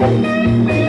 Música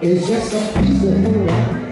It's just a piece of paper.